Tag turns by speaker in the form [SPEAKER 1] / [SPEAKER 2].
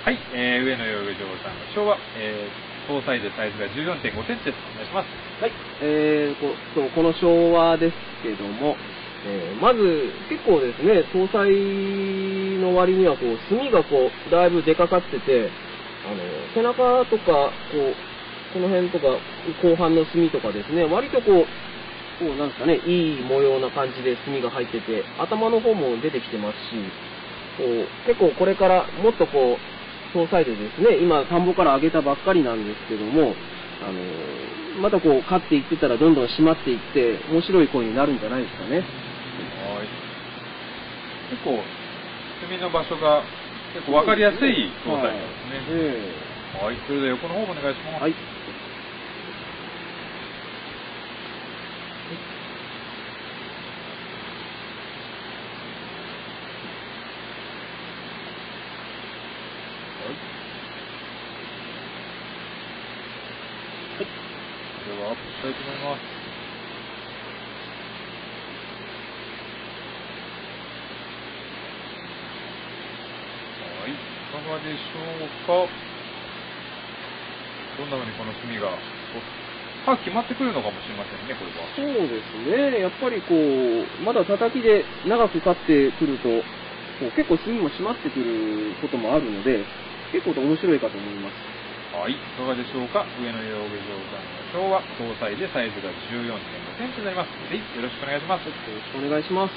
[SPEAKER 1] はい、えー、上野洋上さんの昭和、えー、搭載でサイズが14.5センチです。お願いします。
[SPEAKER 2] はい、えー、こそうこの昭和ですけども、えーまず結構ですね、搭載の割にはこう、墨がこう、だいぶ出かかってて、あの、背中とか、こう、この辺とか、後半の墨とかですね、割とこう、こうなんですかね、いい模様な感じで墨が入ってて、頭の方も出てきてますし、こう結構これからもっとこう、搭載でですね、今田んぼから上げたばっかりなんですけども、あのまたこう、飼っていってたらどんどん締まっていって、面白い声になるんじゃないですかね。
[SPEAKER 1] はい。結構、墨の場所が結構わかりやすい搭載なんですね。
[SPEAKER 2] え
[SPEAKER 1] はい、それでは横の方もお願いします。
[SPEAKER 2] えはい。
[SPEAKER 1] ではアップしたいと思います。はい、いかがでしょうかどんな風にこの墨が、こう歯決まってくるのかもしれませんね、これは。
[SPEAKER 2] そうですね。やっぱりこう、まだ叩きで長く飼ってくると、こう結構墨も締まってくることもあるので、結構面白いかと思います。
[SPEAKER 1] はい、いかがでしょうか？上野洋下場さんの昭和搭載でサイズが14.5センチになります。ぜひよろしくお願いします。
[SPEAKER 2] よろしくお願いします。